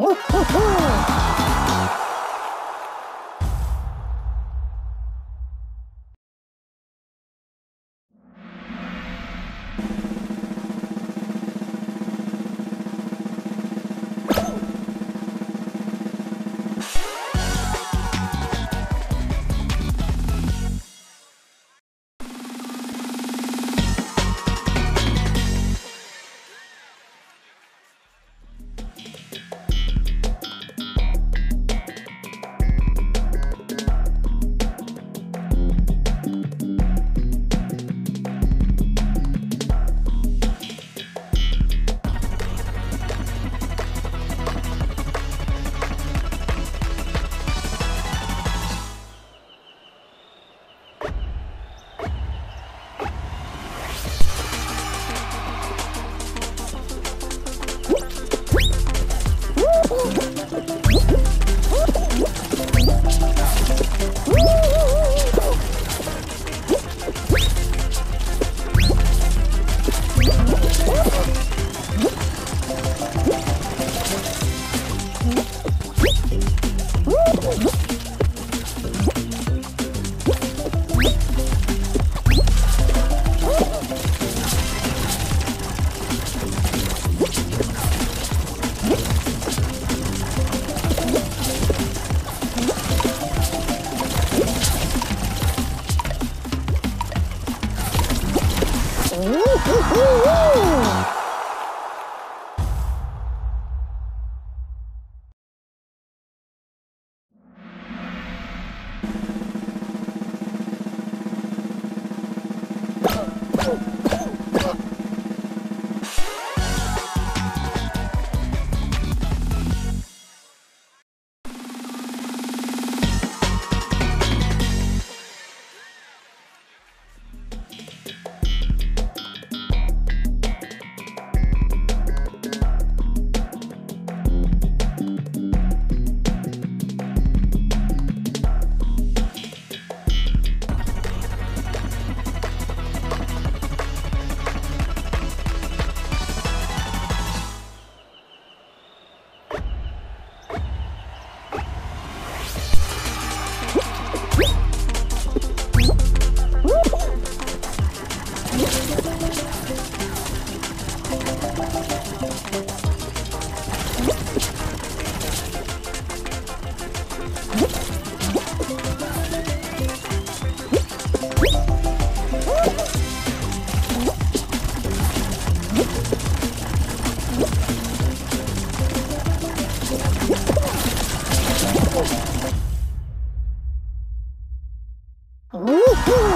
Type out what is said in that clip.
ほほほう Woohoo!